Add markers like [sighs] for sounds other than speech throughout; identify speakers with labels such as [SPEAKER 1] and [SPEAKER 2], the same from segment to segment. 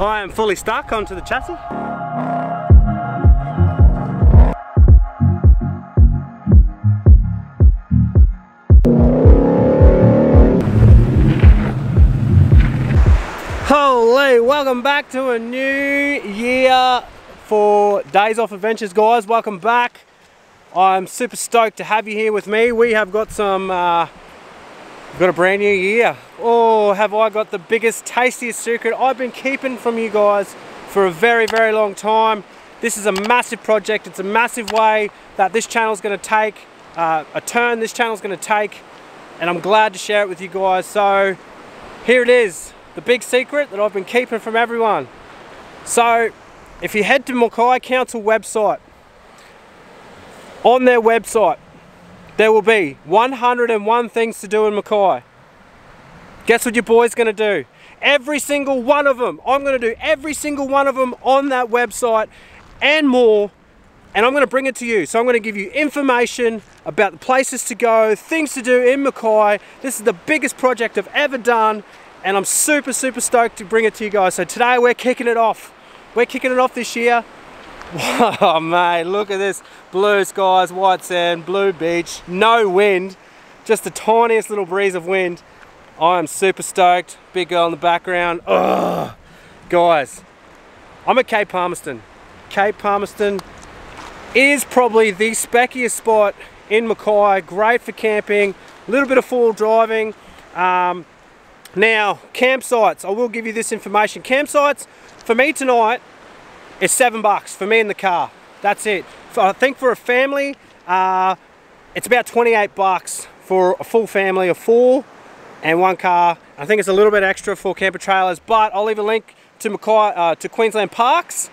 [SPEAKER 1] I am fully stuck onto the chassis. Holy, welcome back to a new year for Days Off Adventures guys. Welcome back. I'm super stoked to have you here with me. We have got some, uh, got a brand new year. Oh, have I got the biggest, tastiest secret I've been keeping from you guys for a very, very long time. This is a massive project. It's a massive way that this channel is going to take, uh, a turn this channel is going to take, and I'm glad to share it with you guys. So here it is the big secret that I've been keeping from everyone. So if you head to Mackay Council website, on their website, there will be 101 things to do in Mackay. Guess what your boy's gonna do? Every single one of them. I'm gonna do every single one of them on that website and more and I'm going to bring it to you. So I'm going to give you information about the places to go, things to do in Mackay. This is the biggest project I've ever done and I'm super, super stoked to bring it to you guys. So today we're kicking it off. We're kicking it off this year. [laughs] Oh mate, look at this. Blue skies, white sand, blue beach, no wind, just the tiniest little breeze of wind. I am super stoked. Big girl in the background. Ugh. Guys, I'm at Cape Palmerston. Cape Palmerston is probably the speckiest spot in Mackay. Great for camping, a little bit of four driving. Um, now, campsites, I will give you this information. Campsites, for me tonight, is seven bucks for me in the car. That's it. I think for a family, uh, it's about 28 bucks for a full family of four and one car. I think it's a little bit extra for camper trailers, but I'll leave a link to Mackay, uh, to Queensland Parks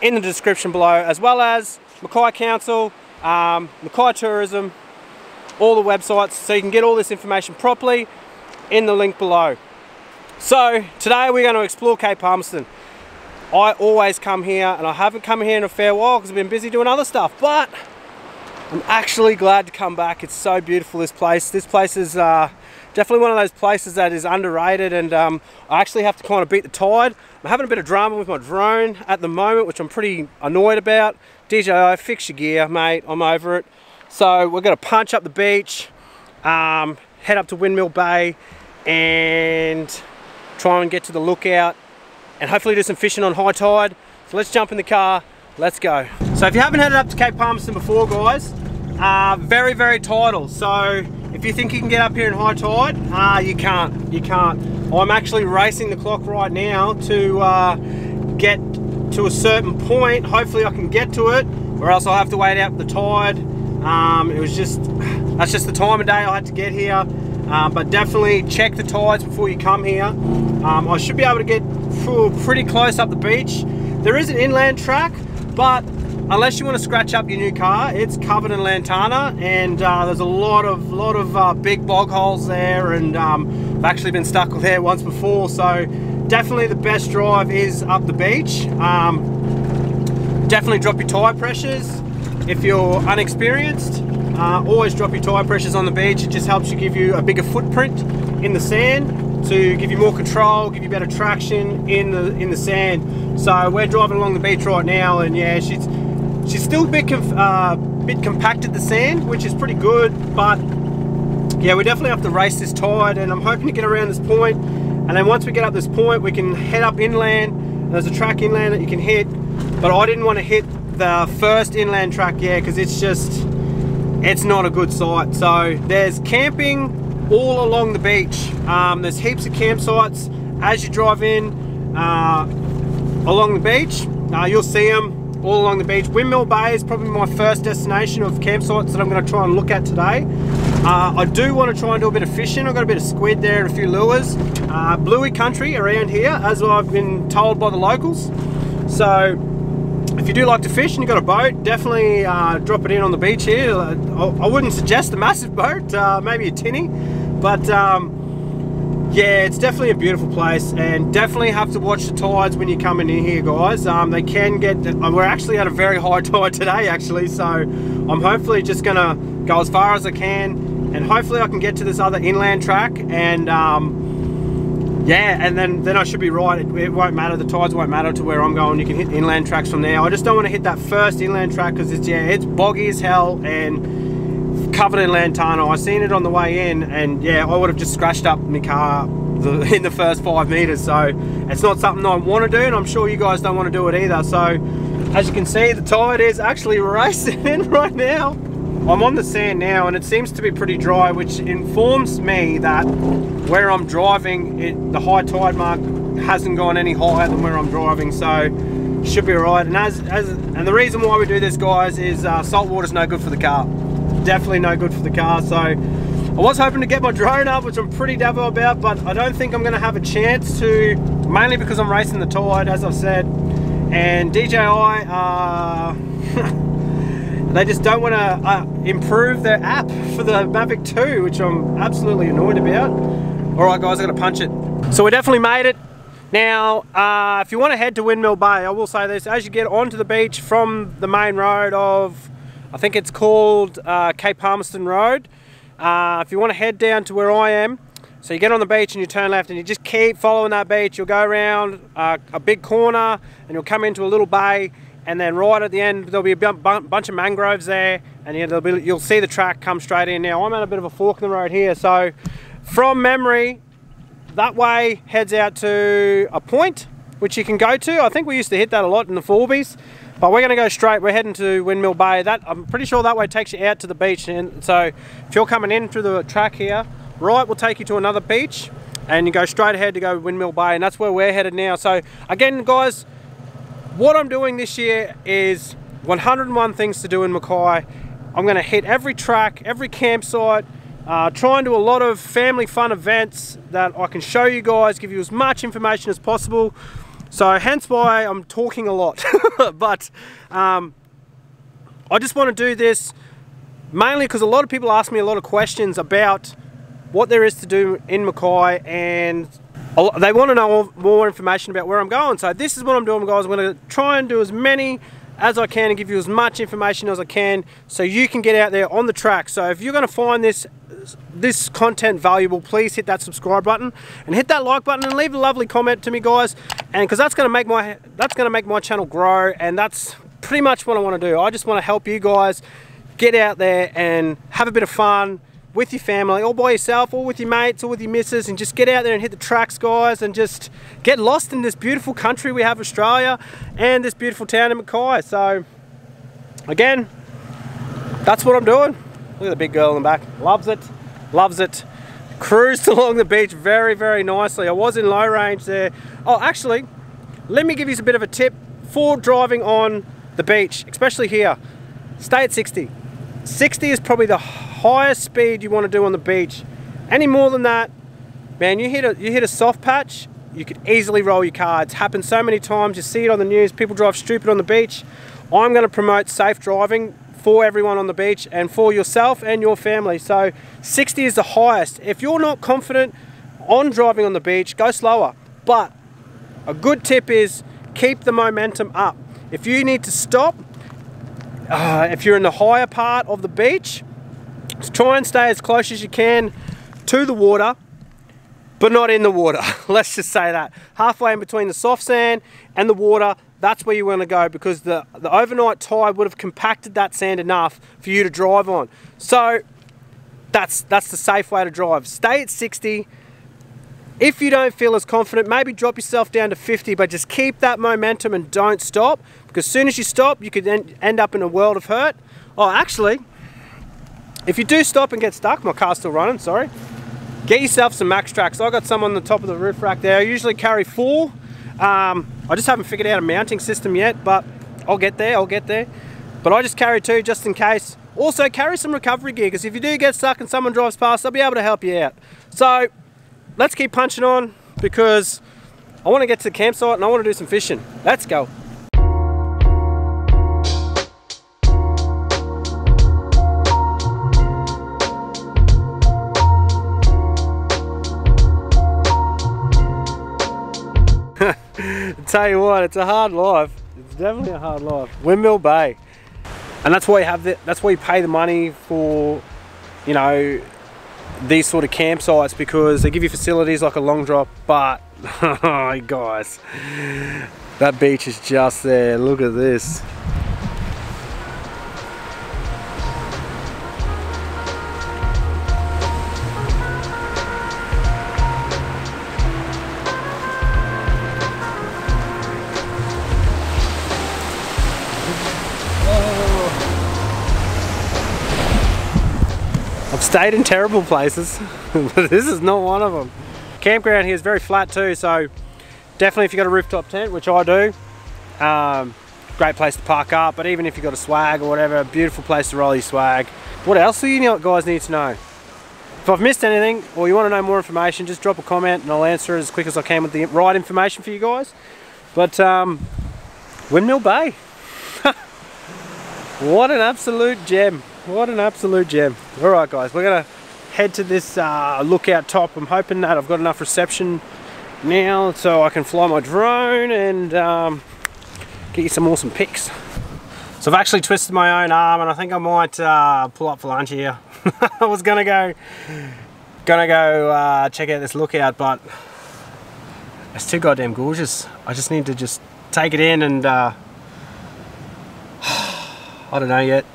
[SPEAKER 1] in the description below, as well as Mackay Council, um, Mackay Tourism, all the websites, so you can get all this information properly in the link below. So today we're going to explore Cape Palmerston. I always come here and I haven't come here in a fair while because I've been busy doing other stuff but I'm actually glad to come back. It's so beautiful this place. This place is uh, definitely one of those places that is underrated and um, I actually have to kind of beat the tide. I'm having a bit of drama with my drone at the moment which I'm pretty annoyed about. DJI, fix your gear mate, I'm over it. So we're going to punch up the beach, um, head up to Windmill Bay and try and get to the lookout and hopefully do some fishing on high tide. So let's jump in the car, let's go. So if you haven't headed up to Cape Palmerston before guys, uh, very, very tidal. So if you think you can get up here in high tide, uh, you can't, you can't. I'm actually racing the clock right now to uh, get to a certain point. Hopefully I can get to it or else I'll have to wait out the tide. Um, it was just, that's just the time of day I had to get here. Um, but definitely check the tides before you come here. Um, I should be able to get pretty close up the beach. There is an inland track, but unless you want to scratch up your new car, it's covered in lantana, and uh, there's a lot of lot of uh, big bog holes there, and um, I've actually been stuck with there once before. So definitely the best drive is up the beach. Um, definitely drop your tire pressures if you're unexperienced. Uh, always drop your tire pressures on the beach. It just helps you give you a bigger footprint in the sand to give you more control, give you better traction in the in the sand. So we're driving along the beach right now, and yeah, she's she's still a bit uh, bit compacted the sand, which is pretty good. But yeah, we definitely have to race this tide, and I'm hoping to get around this point. And then once we get up this point, we can head up inland. There's a track inland that you can hit, but I didn't want to hit the first inland track, yeah, because it's just it's not a good site. So there's camping all along the beach. Um, there's heaps of campsites as you drive in uh, along the beach. Uh, you'll see them all along the beach. Windmill Bay is probably my first destination of campsites that I'm going to try and look at today. Uh, I do want to try and do a bit of fishing. I've got a bit of squid there and a few lures. Uh, bluey country around here, as I've been told by the locals. So if you do like to fish and you've got a boat, definitely uh, drop it in on the beach here. I, I wouldn't suggest a massive boat, uh, maybe a tinny, but um, yeah, it's definitely a beautiful place and definitely have to watch the tides when you're coming in here, guys. Um, they can get, uh, we're actually at a very high [laughs] tide today, actually, so I'm hopefully just gonna go as far as I can and hopefully I can get to this other inland track and um, Yeah, and then, then I should be right. It, it, won't matter. The tides won't matter to where I'm going. You can hit inland tracks from there. I just don't want to hit that first inland track because it's yeah, it's boggy as hell and covered in lantana. I seen it on the way in, and yeah, I would have just scratched up my car the, [laughs] in the first five meters. So it's not something I want to do, and I'm sure you guys don't want to do it either. So as you can see, the tide is actually [laughs] racing in right now. I'm on the sand now and it seems to be pretty dry which informs me that where I'm driving it, the high tide mark hasn't gone any higher than where I'm driving so should be alright and as, as and the reason why we do this guys is uh, salt water is no good for the car definitely no good for the car so I was hoping to get my drone up which I'm pretty devil about but I don't think I'm gonna have a chance to mainly because I'm racing the tide as I've said and DJI uh, [laughs] they just don't want to uh, improve their app for the Mavic 2, which I'm absolutely annoyed about. All right, guys, I'm gonna punch it. So we definitely made it. Now, uh, if you want to head to Windmill Bay, I will say this, as you get onto the beach from the main road of, I think it's called uh, Cape Palmerston Road, uh, if you want to head down to where I am, so you get on the beach and you turn left and you just keep following that beach, you'll go around uh, a big corner and you'll come into a little bay and then right at the end there'll be a bunch of mangroves there and be, you'll see the track come straight in. Now I'm at a bit of a fork in the road here so from memory that way heads out to a point which you can go to I think we used to hit that a lot in the Forbies but we're going to go straight we're heading to Windmill Bay that I'm pretty sure that way takes you out to the beach and so if you're coming in through the track here right will take you to another beach and you go straight ahead to go Windmill Bay and that's where we're headed now so again guys what I'm doing this year is 101 things to do in Mackay. I'm going to hit every track, every campsite, uh, try and do a lot of family fun events that I can show you guys, give you as much information as possible. So hence why I'm talking a lot. [laughs] but um, I just want to do this mainly because a lot of people ask me a lot of questions about what there is to do in Mackay and they want to know more information about where I'm going. So this is what I'm doing guys. I'm going to try and do as many as I can and give you as much information as I can so you can get out there on the track. So if you're going to find this this content valuable, please hit that subscribe button and hit that like button and leave a lovely comment to me guys. And because that's going to make my that's going to make my channel grow and that's pretty much what I want to do. I just want to help you guys get out there and have a bit of fun, with your family all by yourself or with your mates or with your missus and just get out there and hit the tracks guys and just get lost in this beautiful country we have Australia and this beautiful town in Mackay. So again that's what I'm doing. Look at the big girl in the back. Loves it. Loves it. Cruised [laughs] along the beach very very nicely. I was in low range there. Oh actually let me give you a bit of a tip for driving on the beach especially here. Stay at 60 60 is probably the highest speed you want to do on the beach. Any more than that, man, you hit a, you hit a soft patch, you could easily roll your car. It's happened so many times, you see it on the news, people drive stupid on the beach. I'm going to promote safe driving for everyone on the beach and for yourself and your family. So 60 is the highest. If you're not confident on driving on the beach, go slower. But a good tip is keep the momentum up. If you need to stop, uh, if you're in the higher part of the beach, try and stay as close as you can to the water, but not in the water. [laughs] Let's just say that. Halfway in between the soft sand and the water, that's where you want to go because the, the overnight tide would have compacted that sand enough for you to drive on. So that's, that's the safe way to drive. Stay at 60. If you don't feel as confident, maybe drop yourself down to 50, but just keep that momentum and don't stop because as soon as you stop, you could end up in a world of hurt. Oh, actually, if you do stop and get stuck, my car's still running, sorry, get yourself some MAXTRAX. I got some on the top of the roof rack there. I usually carry four. Um, I just haven't figured out a mounting system yet, but I'll get there, I'll get there. But I just carry two just in case. Also carry some recovery gear because if you do get stuck and someone drives past, I'll be able to help you out. So let's keep punching on because I want to get to the campsite and I want to do some fishing. Let's go. Tell you what, it's a hard life. It's definitely a hard life. Windmill Bay. And that's why you have the, that's why you pay the money for, you know, these sort of campsites because they give you facilities like a long drop, but [laughs] oh, guys, that beach is just there. Look at this. Stayed in terrible places, [laughs] but this is not one of them. Campground here is very flat too, so definitely if you've got a rooftop tent, which I do, um, great place to park up, but even if you've got a swag or whatever, beautiful place to roll your swag. What else do you guys need to know? If I've missed anything or you want to know more information, just drop a comment and I'll answer as quick as I can with the right information for you guys. But um, Windmill Bay. [laughs] what an absolute gem. What an absolute gem. All right, guys, we're gonna head to this uh, lookout top. I'm hoping that I've got enough reception now so I can fly my drone and um, get you some awesome pics. So I've actually twisted my own arm and I think I might uh, pull up for lunch here. [laughs] I was gonna go gonna go uh, check out this lookout but it's too goddamn gorgeous. I just need to just take it in and uh, [sighs] I don't know yet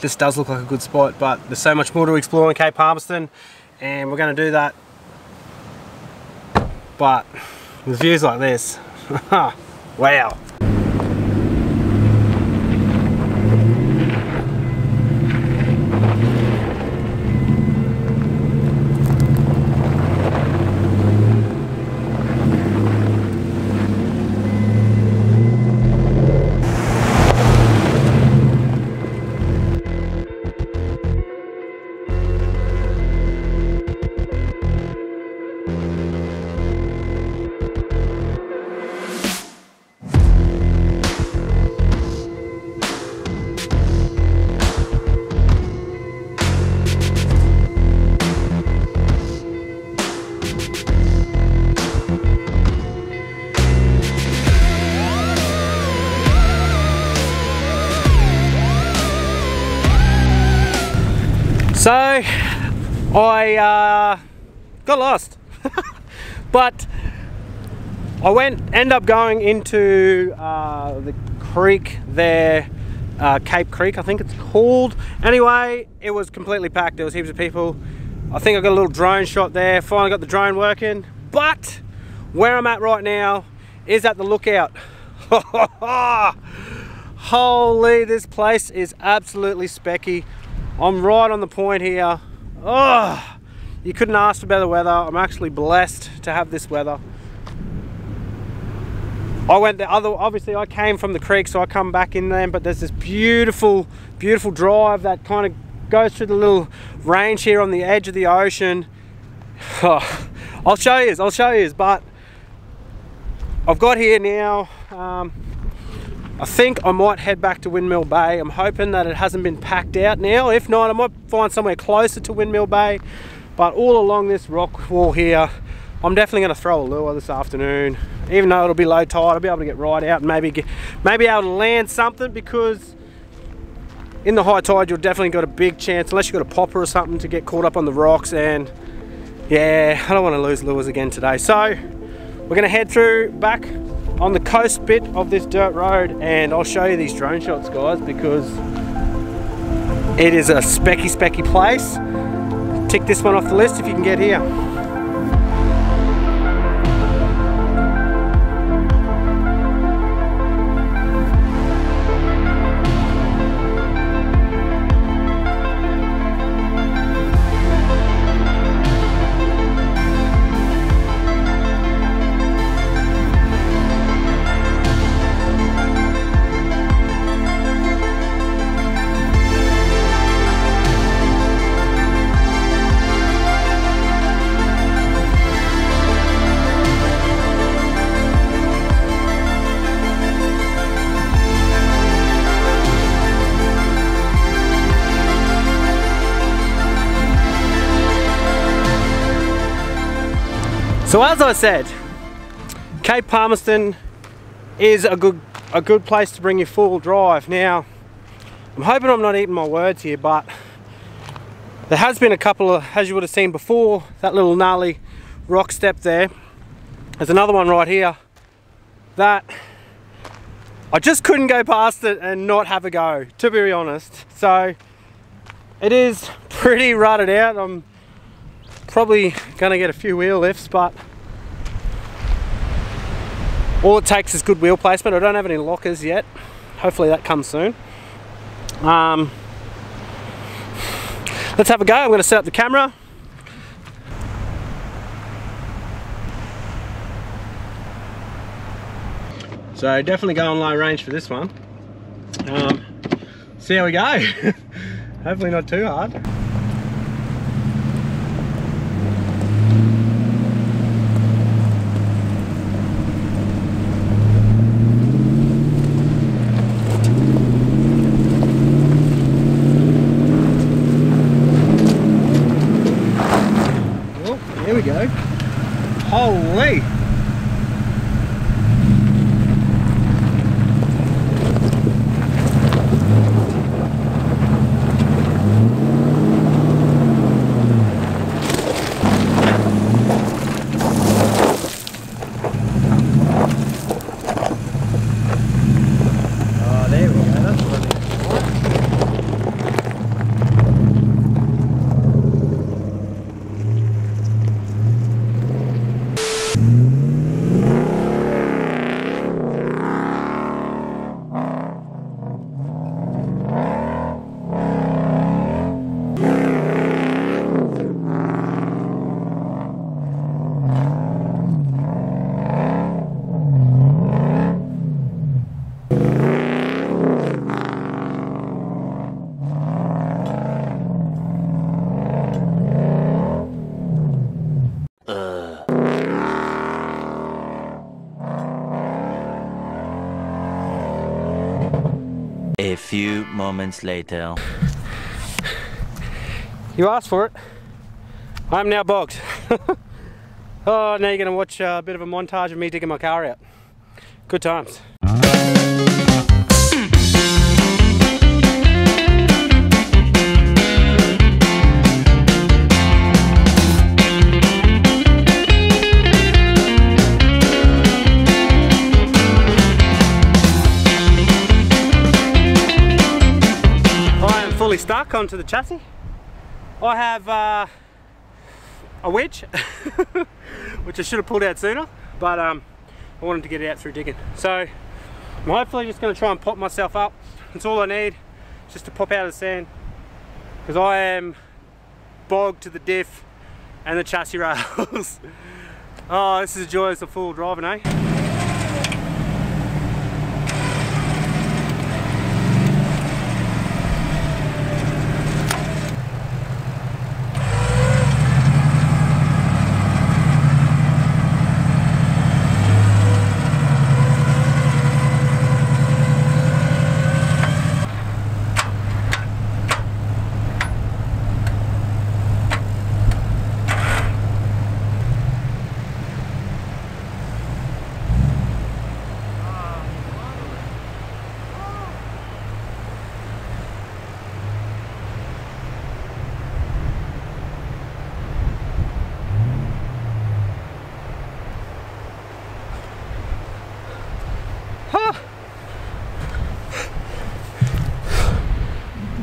[SPEAKER 1] this does look like a good spot but there's so much more to explore in Cape Palmerston and we're going to do that. But with views like this [laughs] wow So I uh, got lost, [laughs] but I went, end up going into uh, the creek there, uh, Cape Creek I think it's called. Anyway, it was completely packed, there was heaps of people. I think I got a little drone shot there, finally got the drone working, but where I'm at right now is at the lookout. [laughs] Holy, this place is absolutely specky. I'm right on the point here. Oh, you couldn't ask for better weather. I'm actually blessed to have this weather. I went the other, obviously I came from the creek, so I come back in there, but there's this beautiful, beautiful drive that kind of goes through the little range here on the edge of the ocean. Oh, [sighs] I'll show you, I'll show you, but I've got here now, um, I think I might head back to Windmill Bay. I'm hoping that it hasn't been packed out now. If not, I might find somewhere closer to Windmill Bay. But all along this rock wall here, I'm definitely going to throw a lure this afternoon. Even though it'll be low tide, I'll be able to get right out and maybe get, maybe able to land something because in the high tide, you've definitely got a big chance, unless you've got a popper or something, to get caught up on the rocks. And yeah, I don't want to lose lures again today. So we're going to head through back on the coast bit of this dirt road and I'll show you these drone shots guys because it is a specky specky place. Tick this one off the list if you can get here So as I said, Cape Palmerston is a good a good place to bring your full drive. Now, I'm hoping I'm not eating my words here, but There has been a couple of, as you would have seen before, that little gnarly rock step there. There's another one right here that I just couldn't go past it and not have a go, to be honest. So it is pretty rutted out. I'm probably gonna get a few wheel lifts, but all it takes is good wheel placement. I don't have any lockers yet. Hopefully that comes soon. Um, let's have a go. I'm gonna set up the camera. So definitely going low range for this one. Um, see how we go. [laughs] Hopefully not too hard. Oh, here we go. Holy!
[SPEAKER 2] Moments later.
[SPEAKER 1] You asked for it. I'm now bogged. [laughs] oh, now you're going to watch a bit of a montage of me digging my car out. Good times. Onto the chassis. I have uh, a wedge, [laughs] which I should have pulled out sooner, but um, I wanted to get it out through digging. So I'm hopefully just going to try and pop myself up. That's all I need, just to pop out of the sand, because I am bogged to the diff and the chassis [laughs] rails. oh, this is a joy as a full driving, eh?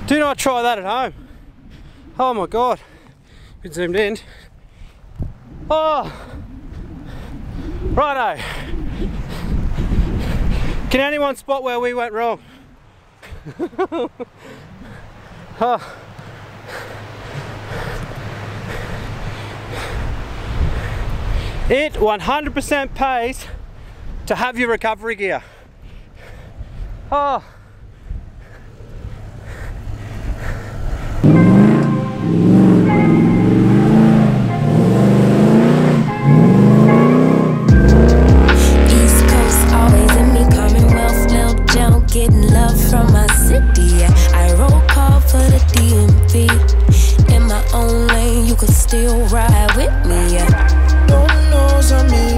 [SPEAKER 1] Do not try that at home. Oh my god. Been zoomed in. Oh! Righto. Can anyone spot where we went wrong? [laughs] oh. It 100% pays to have your recovery gear. Oh.
[SPEAKER 3] Getting love from my city. I roll call for the DMV. In my own lane, you could still ride with me.
[SPEAKER 4] Lord knows I made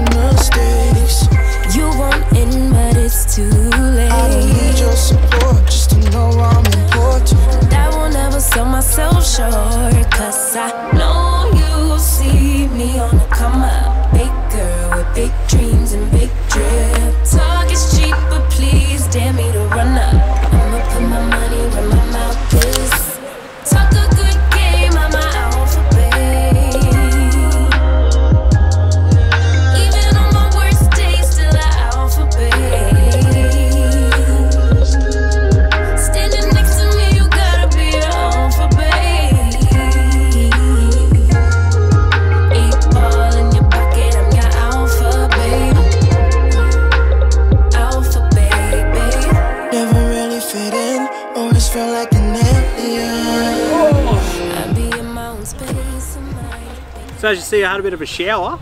[SPEAKER 1] As you see, I had a bit of a shower.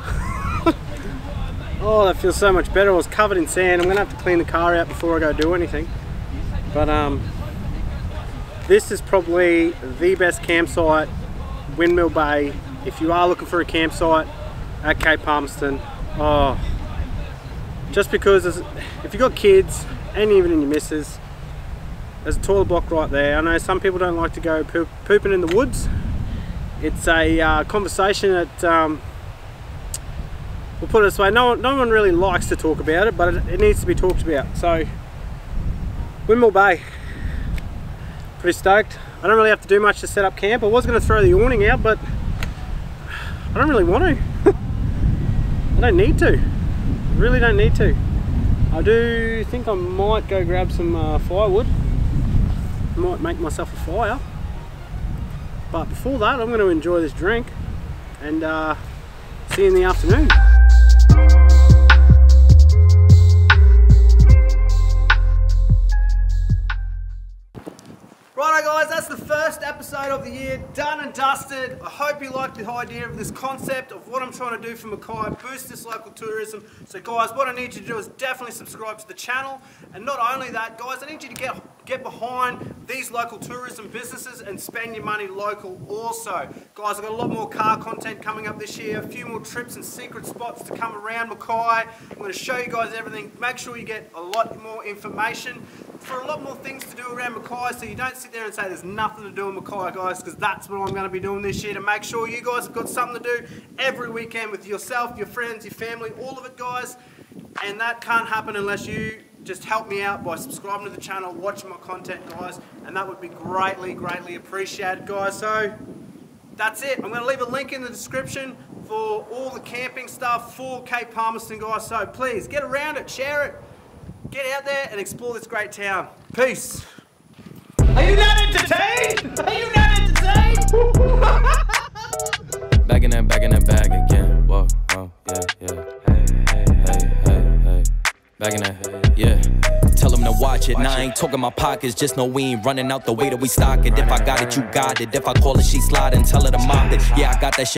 [SPEAKER 1] oh, that feels so much better. I was covered in sand. I'm gonna have to clean the car out before I go do anything. But um, this is probably the best campsite, Windmill Bay. If you are looking for a campsite at Cape Palmerston, oh, just because if you've got kids and even in your missus, there's a toilet block right there. I know some people don't like to go poop, pooping in the woods. It's a uh, conversation that, um, we'll put it this way, no, no one really likes to talk about it, but it, it needs to be talked about. So, Windmill Bay, pretty stoked. I don't really have to do much to set up camp. I was going to throw the awning out, but I don't really want to. [laughs] I don't need to. I really don't need to. I do think I might go grab some uh, firewood. Might make myself a fire. But before that, I'm going to enjoy this drink and uh, see you in the afternoon. Righto guys, that's the first episode of the year, done and dusted. I hope you like the idea of this concept of what I'm trying to do for Mackay, boost this local tourism. So guys, what I need you to do is definitely subscribe to the channel. And not only that, guys, I need you to get, get behind these local tourism businesses and spend your money local also. Guys, I've got a lot more car content coming up this year, a few more trips and secret spots to come around Mackay. I'm going to show you guys everything. Make sure you get a lot more information for a lot more things to do around Mackay so you don't sit there and say there's nothing to do in Mackay guys because that's what I'm going to be doing this year to make sure you guys have got something to do every weekend with yourself, your friends, your family, all of it guys and that can't happen unless you just help me out by subscribing to the channel, watching my content guys and that would be greatly, greatly appreciated guys. So that's it. I'm going to leave a link in the description for all the camping stuff for Cape Palmerston guys. So please get around it, share it, Get out there and explore this great town. Peace.
[SPEAKER 4] Are you not entertained? Are you not entertained? [laughs]
[SPEAKER 5] back in that, back in that bag again. Whoa, whoa, yeah, yeah. Hey, hey, hey, hey, hey. Back in that, yeah. Tell them to watch it. Now I ain't talking my pockets, just know we ain't running out the way that we stock it. If I got it, you got it. If I call it, she slide and tell her to mop it. Yeah, I got that shit.